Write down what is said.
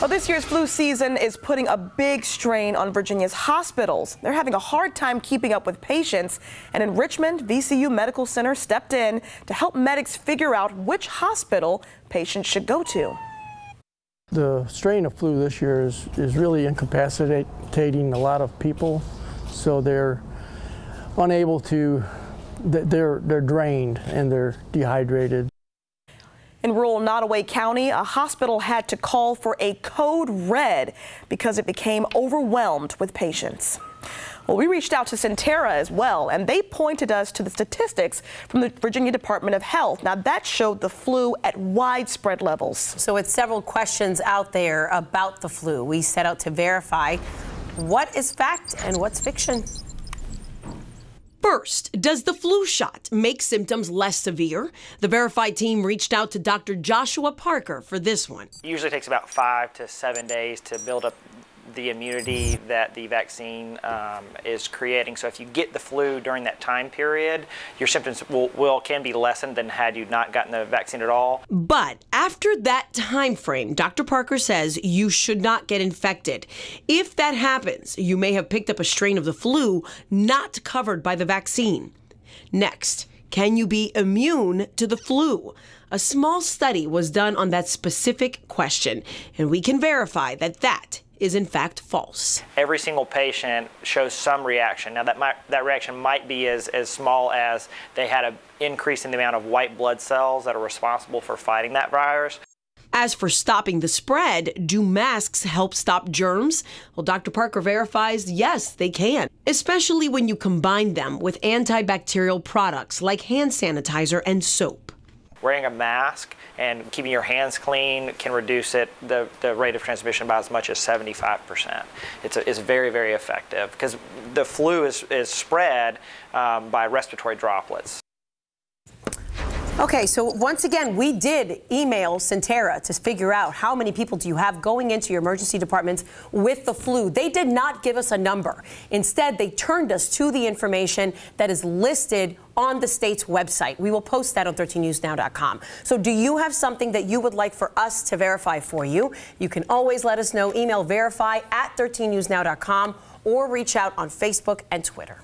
Well, this year's flu season is putting a big strain on Virginia's hospitals. They're having a hard time keeping up with patients. And in Richmond, VCU Medical Center stepped in to help medics figure out which hospital patients should go to. The strain of flu this year is, is really incapacitating a lot of people, so they're unable to, they're, they're drained and they're dehydrated. In rural Nottoway County, a hospital had to call for a code red because it became overwhelmed with patients. Well, we reached out to Sentara as well, and they pointed us to the statistics from the Virginia Department of Health. Now, that showed the flu at widespread levels. So, it's several questions out there about the flu. We set out to verify what is fact and what's fiction. First, does the flu shot make symptoms less severe? The verified team reached out to Dr. Joshua Parker for this one. It usually takes about five to seven days to build up the immunity that the vaccine um, is creating. So if you get the flu during that time period, your symptoms will, will can be lessened than had you not gotten the vaccine at all. But after that time frame, Dr. Parker says you should not get infected. If that happens, you may have picked up a strain of the flu not covered by the vaccine. Next, can you be immune to the flu? A small study was done on that specific question, and we can verify that that is in fact false. Every single patient shows some reaction. Now that might, that reaction might be as, as small as they had an increase in the amount of white blood cells that are responsible for fighting that virus. As for stopping the spread, do masks help stop germs? Well, Dr. Parker verifies yes, they can, especially when you combine them with antibacterial products like hand sanitizer and soap wearing a mask and keeping your hands clean can reduce it the, the rate of transmission by as much as 75%. It's, a, it's very, very effective because the flu is, is spread um, by respiratory droplets. Okay, so once again, we did email Sentara to figure out how many people do you have going into your emergency departments with the flu. They did not give us a number. Instead, they turned us to the information that is listed on the state's website. We will post that on 13newsnow.com. So do you have something that you would like for us to verify for you? You can always let us know. Email verify at 13newsnow.com or reach out on Facebook and Twitter.